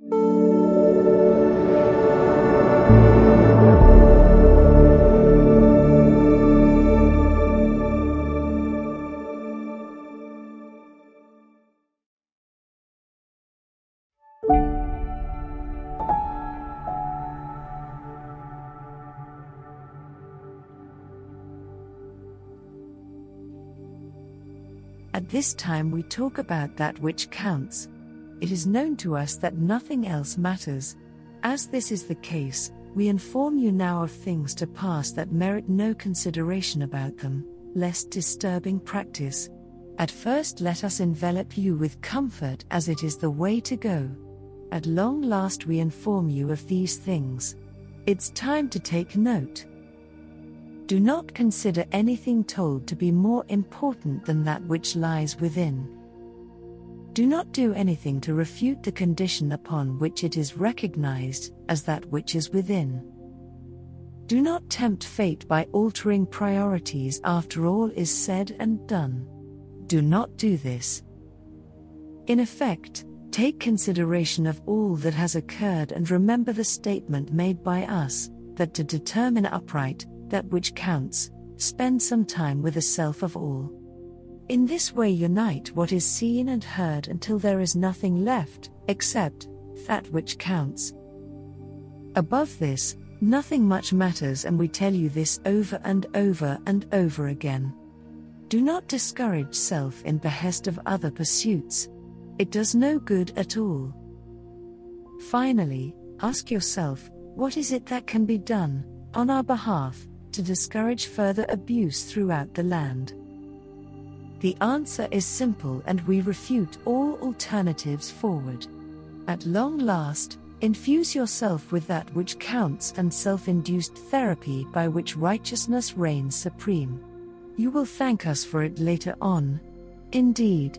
At this time, we talk about that which counts. It is known to us that nothing else matters. As this is the case, we inform you now of things to pass that merit no consideration about them, lest disturbing practice. At first, let us envelop you with comfort as it is the way to go. At long last, we inform you of these things. It's time to take note. Do not consider anything told to be more important than that which lies within. Do not do anything to refute the condition upon which it is recognized as that which is within. Do not tempt fate by altering priorities after all is said and done. Do not do this. In effect, take consideration of all that has occurred and remember the statement made by us that to determine upright, that which counts, spend some time with the self of all. In this way, unite what is seen and heard until there is nothing left, except that which counts. Above this, nothing much matters, and we tell you this over and over and over again. Do not discourage self in behest of other pursuits. It does no good at all. Finally, ask yourself what is it that can be done, on our behalf, to discourage further abuse throughout the land? The answer is simple and we refute all alternatives forward. At long last, infuse yourself with that which counts and self induced therapy by which righteousness reigns supreme. You will thank us for it later on. Indeed,